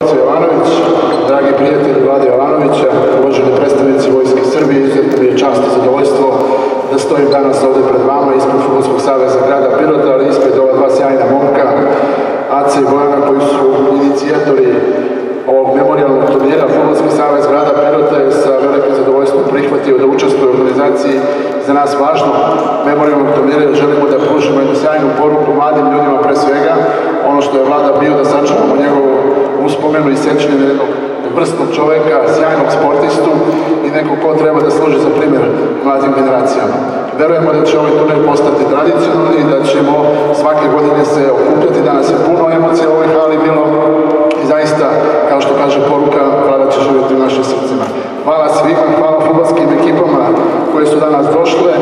Jovanović, dragi prijatelji Vlade Jovanovića, uvaženi predstavnici Vojske Srbije, izuzetno mi je čast i zadovoljstvo da stojim danas ovdje pred vama ispred Futbolskog saveza grada Pirota, ali ispred ova dva sjajna momka, Ace i Bojana, koji su inicijatori ovog memorialnog turnira. Futbolski savez grada Pirota je sa velikim zadovoljstvom prihvatio da učestvuje u organizaciji za nas važno memorialnog turnira jer želimo da pružimo jednu sjajnu poruku mladim ljudima pre svega, ono što je vlada bio da sačuvamo njegovu spomenuli i sjećanje jednog vrstnog čovjeka, sjajnog sportistu i nekog ko treba da služi za primjer mladim generacijama. Verujemo da će ovaj turnir postati tradicionalni i da ćemo svake godine se okupljati. Danas je puno emocija u ovoj hali bilo i zaista, kao što kaže poruka, Vlada će živjeti u našim srcima. Hvala svima, hvala futbolskim ekipama koje su danas došle.